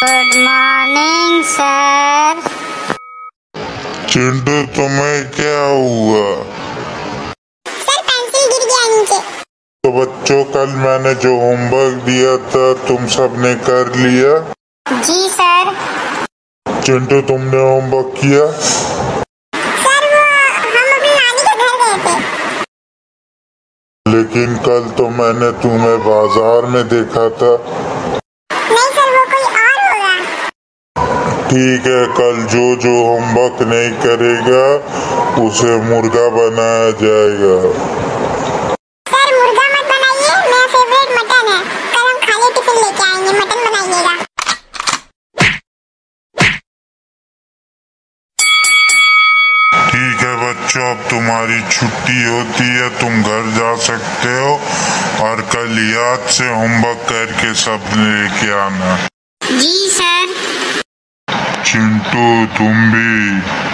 Good morning sir Chintu तुम्हें क्या हुआ? सर पेंसिल गिर गया नीचे। तो बच्चों कल मैंने जो होमवर्क दिया था तुम सबने कर लिया? जी सर चिंटू तुमने होमवर्क किया? सर वो हम अपनी नानी के घर गए थे। लेकिन कल तो मैंने तुम्हें बाज़ार में देखा था नहीं सर वो कोई और होगा ठीक है कल जो जो होमवर्क नहीं करेगा उसे मुर्गा बनाया जाएगा। सर मुर्गा मत बनाइए मेरा फेवरेट मटन है। कल हम खाली टिफ़िन लेके आएँगे मटन बनाइएगा। ठीक है बच्चों अब तुम्हारी छुट्टी होती है तुम घर जा सकते हो और कल याद से होमवर्क करके सब लेके आना। जी सर। चिंटू तुम भी